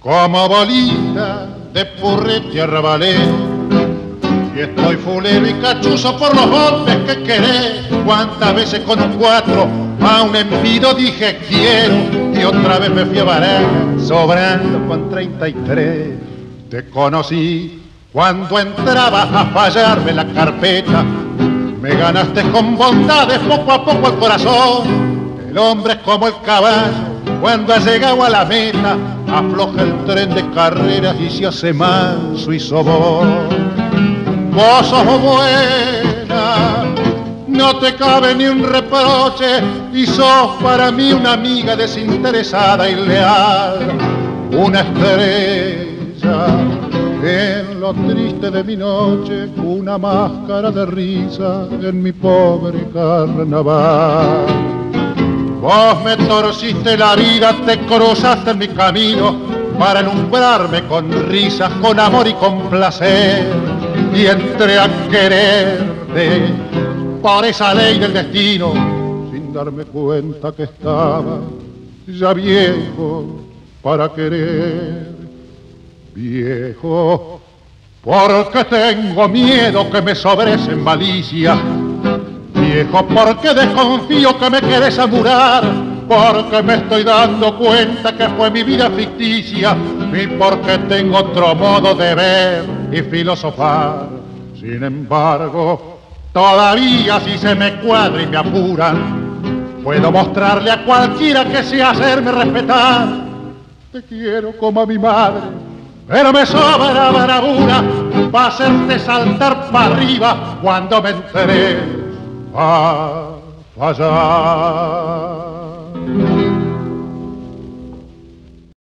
como bolita de purrete arrabalero. Y estoy fulero y cachuzo por los golpes que querés. Cuántas veces con un cuatro a un envido dije quiero. Y otra vez me fui a sobrando con 33. Te conocí cuando entrabas a fallarme la carpeta. Me ganaste con bondades poco a poco el corazón. El hombre es como el caballo cuando ha llegado a la meta, afloja el tren de carreras y se hace manso y sobor. Vos sos buena, no te cabe ni un reproche y sos para mí una amiga desinteresada y leal, una estrella en lo triste de mi noche, una máscara de risa en mi pobre carnaval. Vos me torciste la vida, te cruzaste en mi camino para alumbrarme con risas, con amor y con placer. Y entré a quererte por esa ley del destino, sin darme cuenta que estaba ya viejo para querer. Viejo, porque tengo miedo que me sobres en malicia Viejo, porque desconfío que me quieres amurar, porque me estoy dando cuenta que fue mi vida ficticia y porque tengo otro modo de ver y filosofar. Sin embargo, todavía si se me cuadra y me apuran, puedo mostrarle a cualquiera que sea hacerme respetar. Te quiero como a mi madre, pero me sobra bravura para hacerte saltar para arriba cuando me enteré a fallar.